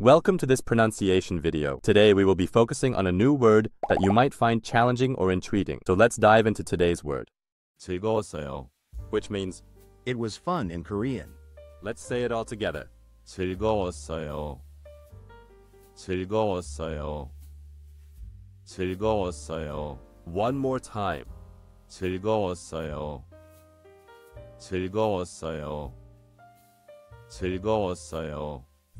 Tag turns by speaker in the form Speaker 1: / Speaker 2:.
Speaker 1: Welcome to this pronunciation video. Today we will be focusing on a new word that you might find challenging or intriguing. So let's dive into today's word,
Speaker 2: 즐거웠어요.
Speaker 1: which means,
Speaker 3: It was fun in Korean.
Speaker 1: let's say it all together.
Speaker 2: 즐거웠어요. 즐거웠어요. 즐거웠어요.
Speaker 1: One more time.
Speaker 2: 즐거웠어요. 즐거웠어요. 즐거웠어요.